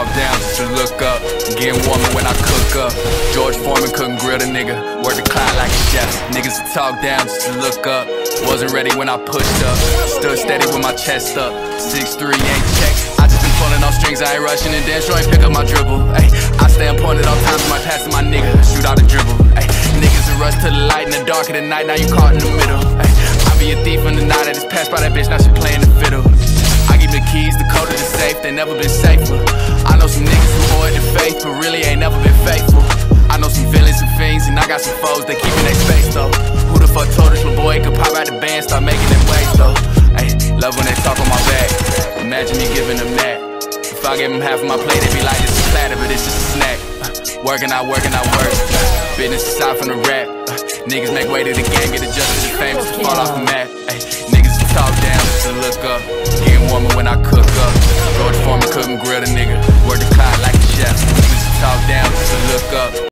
talk down just to look up. Getting warmer when I cook up. George Foreman couldn't grill the nigga. Work the clock like a chef. Niggas to talk down just to look up. Wasn't ready when I pushed up. Stood steady with my chest up. 6'3 ain't check. I just been pulling off strings, I ain't rushing and dance, ain't pick up my dribble. Ay, I stay on point all times, my pass to my nigga. Shoot out a dribble. Ay, niggas a rush to the light in the dark of the night, now you caught in the middle. Ay, I be a thief in the night, I just passed by that bitch, now she playing the fiddle. I give the keys, the code of the safe, they never been safer. Really ain't never been faithful. I know some villains and fiends, and I got some foes, they keepin' their space though. Who the fuck told this little boy he could pop out the band, start making them waves though? Ay, love when they talk on my back. Imagine me giving them that. If I give them half of my plate, they be like, this is platter, but it's just a snack. Uh, working, I work, and I work. Uh, business aside from the rap. Uh, niggas make way to the game, get adjusted to famous to fall off the map. Ay, niggas talk down just to look up. Getting warmer when I cook up. George Foreman couldn't grill the nigga.